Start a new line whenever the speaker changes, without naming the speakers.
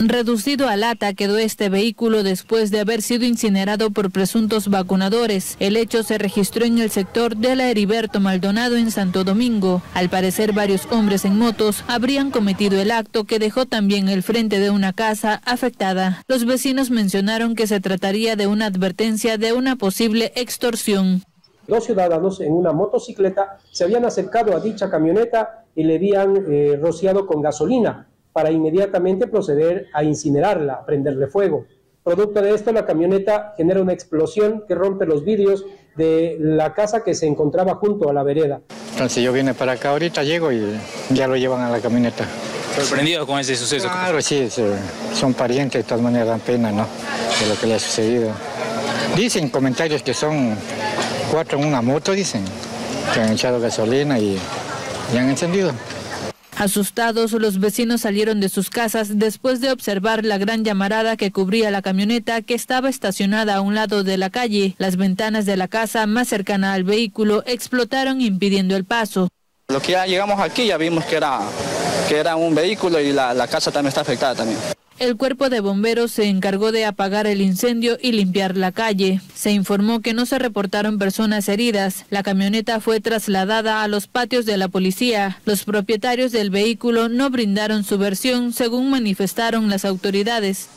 Reducido a lata quedó este vehículo después de haber sido incinerado por presuntos vacunadores. El hecho se registró en el sector de la Heriberto Maldonado en Santo Domingo. Al parecer varios hombres en motos habrían cometido el acto que dejó también el frente de una casa afectada. Los vecinos mencionaron que se trataría de una advertencia de una posible extorsión.
Dos ciudadanos en una motocicleta se habían acercado a dicha camioneta y le habían eh, rociado con gasolina para inmediatamente proceder a incinerarla, a prenderle fuego. Producto de esto, la camioneta genera una explosión que rompe los vidrios de la casa que se encontraba junto a la vereda.
Entonces yo vine para acá ahorita, llego y ya lo llevan a la camioneta.
¿Sorprendido con ese suceso?
Claro, sí, son parientes, de todas maneras dan pena, ¿no? De lo que le ha sucedido. Dicen comentarios que son cuatro en una moto, dicen, que han echado gasolina y, y han encendido.
Asustados, los vecinos salieron de sus casas después de observar la gran llamarada que cubría la camioneta que estaba estacionada a un lado de la calle. Las ventanas de la casa más cercana al vehículo explotaron impidiendo el paso.
Lo que ya llegamos aquí ya vimos que era, que era un vehículo y la, la casa también está afectada también.
El cuerpo de bomberos se encargó de apagar el incendio y limpiar la calle. Se informó que no se reportaron personas heridas. La camioneta fue trasladada a los patios de la policía. Los propietarios del vehículo no brindaron su versión, según manifestaron las autoridades.